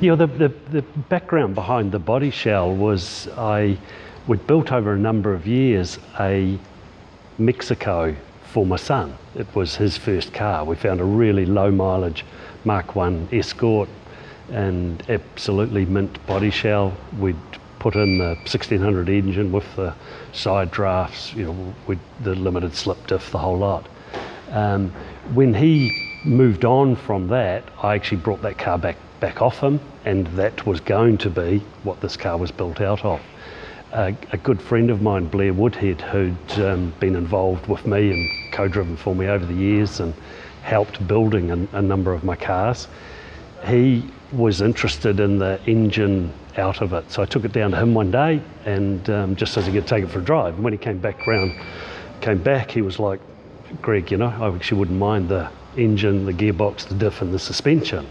You know, the, the, the background behind the body shell was I, we'd built over a number of years a Mexico for my son. It was his first car. We found a really low mileage Mark 1 Escort and absolutely mint body shell. We'd put in the 1600 engine with the side drafts, you know, with the limited slip diff, the whole lot. Um, when he moved on from that, I actually brought that car back back off him, and that was going to be what this car was built out of. A good friend of mine, Blair Woodhead, who'd um, been involved with me and co-driven for me over the years and helped building a, a number of my cars, he was interested in the engine out of it. So I took it down to him one day, and um, just as he could take it for a drive. And when he came back round, came back, he was like, "Greg, you know, I actually wouldn't mind the engine, the gearbox, the diff, and the suspension."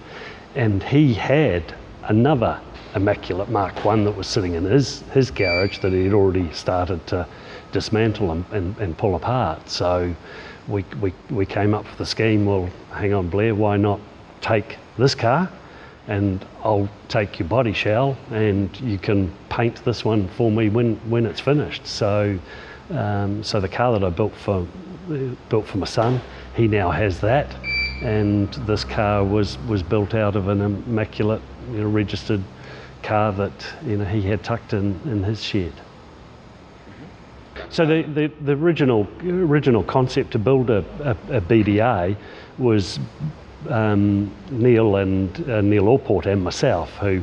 And he had another immaculate Mark One that was sitting in his his garage that he had already started to dismantle and, and, and pull apart. So we, we we came up with the scheme. Well, hang on, Blair, why not take this car? and I'll take your body shell and you can paint this one for me when, when it's finished. So, um, so the car that I built for, built for my son, he now has that. And this car was, was built out of an immaculate, you know, registered car that you know, he had tucked in, in his shed. So the, the, the original, original concept to build a, a, a BDA was um, Neil and uh, Neil Allport and myself, who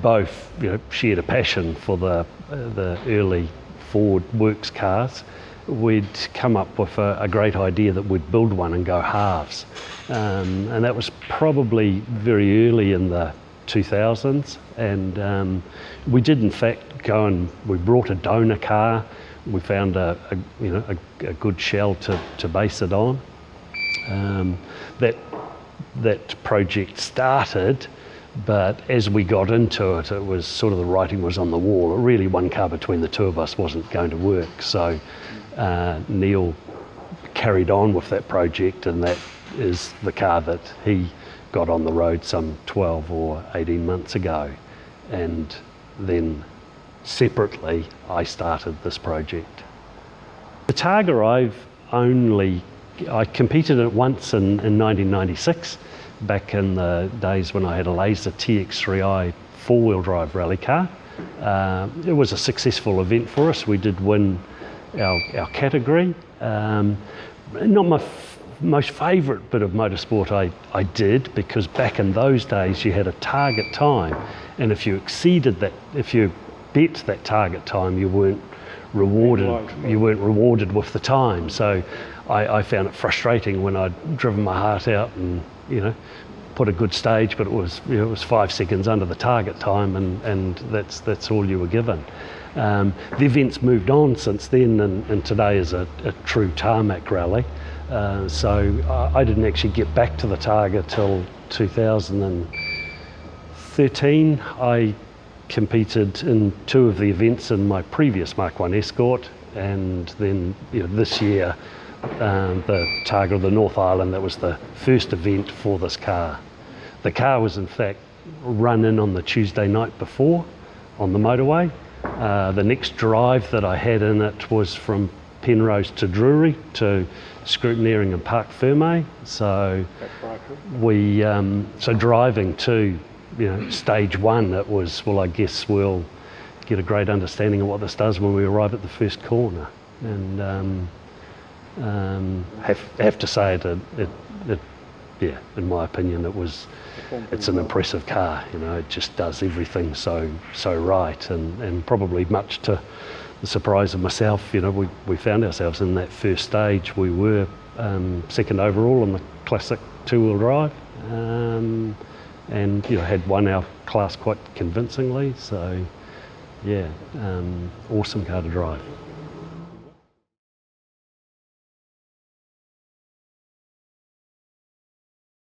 both you know, shared a passion for the, uh, the early Ford Works cars, we'd come up with a, a, great idea that we'd build one and go halves. Um, and that was probably very early in the 2000s. And um, we did, in fact, go and we brought a donor car. We found a, a you know a, a, good shell to, to base it on. Um, that that project started, but as we got into it, it was sort of the writing was on the wall. Really, one car between the two of us wasn't going to work. So uh, Neil carried on with that project, and that is the car that he got on the road some 12 or 18 months ago. And then separately, I started this project. The Targa I've only I competed it once in, in 1996, back in the days when I had a Laser TX3i four-wheel drive rally car. Uh, it was a successful event for us. We did win our, our category. Um, not my most favourite bit of motorsport I, I did because back in those days you had a target time and if you exceeded that, if you bet that target time you weren't rewarded, you weren't rewarded with the time. So I, I, found it frustrating when I'd driven my heart out and you know put a good stage, but it was you know, it was five seconds under the target time, and, and that's that's all you were given. Um, the event's moved on since then, and, and today is a, a, true tarmac rally. Uh, so I, I, didn't actually get back to the Targa till 2013. I competed in two of the events in my previous Mark One Escort, and then you know, this year um, the Targa of the North Island. That was the first event for this car. The car was in fact run in on the Tuesday night before on the motorway. Uh, the next drive that I had in it was from Penrose to Drury to Scrutineering and Parc Ferme. So we um, so driving to you know stage one. It was well, I guess we'll get a great understanding of what this does when we arrive at the first corner and. Um, um, have have to say it, it, it, yeah, in my opinion, it was. It's an impressive car. You know, it just does everything so so right, and and probably much to the surprise of myself. You know, we we found ourselves in that first stage. We were um, second overall in the classic two-wheel drive, um, and you know had won our class quite convincingly. So, yeah, um, awesome car to drive.